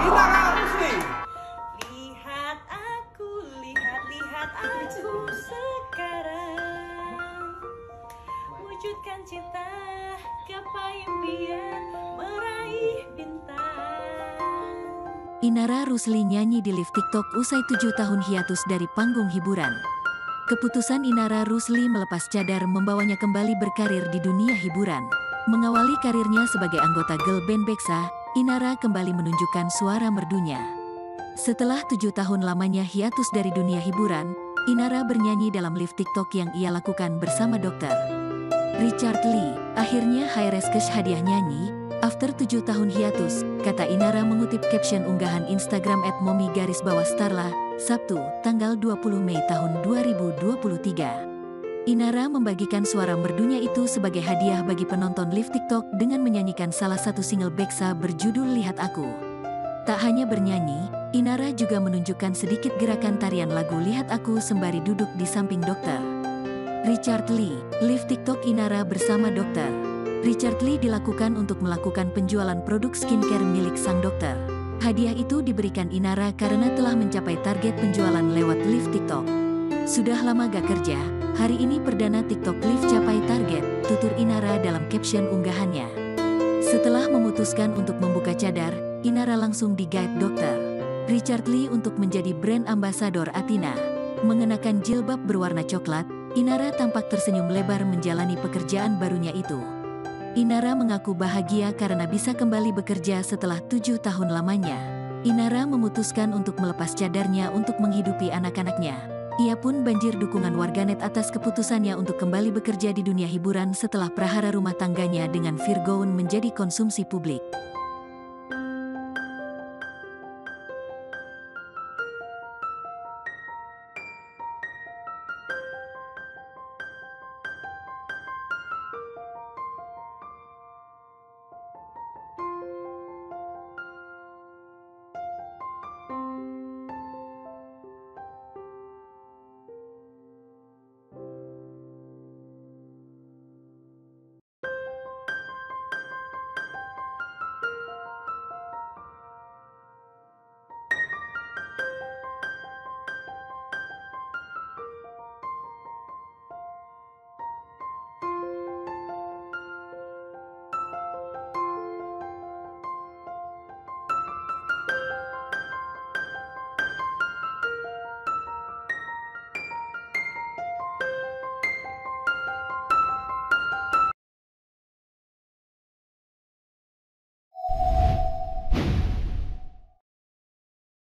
Inara Rusli. Lihat aku, lihat-lihat aku sekarang Wujudkan cinta, gapai impian, meraih bintang Inara Rusli nyanyi di live TikTok usai tujuh tahun hiatus dari panggung hiburan. Keputusan Inara Rusli melepas cadar membawanya kembali berkarir di dunia hiburan. Mengawali karirnya sebagai anggota girl band Beksa, Inara kembali menunjukkan suara merdunya. Setelah tujuh tahun lamanya hiatus dari dunia hiburan, Inara bernyanyi dalam live TikTok yang ia lakukan bersama dokter. Richard Lee, akhirnya Hi Kesh hadiah nyanyi, after tujuh tahun hiatus, kata Inara mengutip caption unggahan Instagram at momi garis bawah starla, Sabtu, tanggal 20 Mei tahun 2023. Inara membagikan suara merdunya itu sebagai hadiah bagi penonton live TikTok dengan menyanyikan salah satu single Beksa berjudul Lihat Aku. Tak hanya bernyanyi, Inara juga menunjukkan sedikit gerakan tarian lagu Lihat Aku sembari duduk di samping dokter. Richard Lee, live TikTok Inara bersama dokter. Richard Lee dilakukan untuk melakukan penjualan produk skincare milik sang dokter. Hadiah itu diberikan Inara karena telah mencapai target penjualan lewat live TikTok. Sudah lama gak kerja, hari ini perdana TikTok Live capai target, tutur Inara dalam caption unggahannya. Setelah memutuskan untuk membuka cadar, Inara langsung digait dokter. Richard Lee untuk menjadi brand ambasador Atina. Mengenakan jilbab berwarna coklat, Inara tampak tersenyum lebar menjalani pekerjaan barunya itu. Inara mengaku bahagia karena bisa kembali bekerja setelah tujuh tahun lamanya. Inara memutuskan untuk melepas cadarnya untuk menghidupi anak-anaknya. Ia pun banjir dukungan warganet atas keputusannya untuk kembali bekerja di dunia hiburan setelah prahara rumah tangganya dengan Virgoun menjadi konsumsi publik.